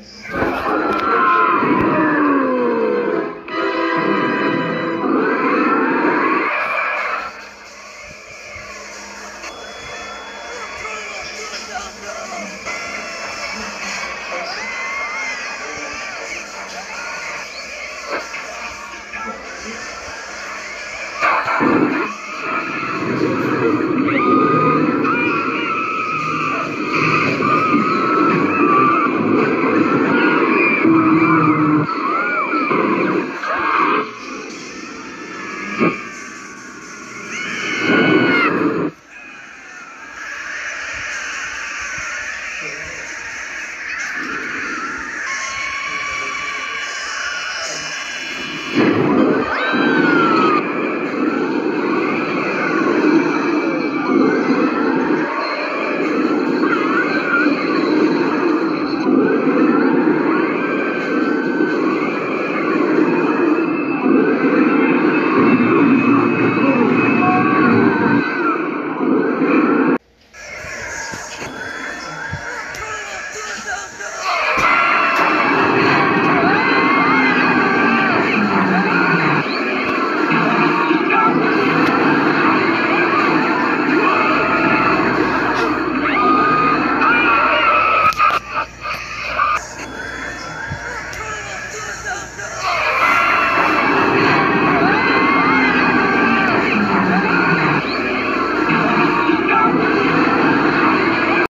Gracias.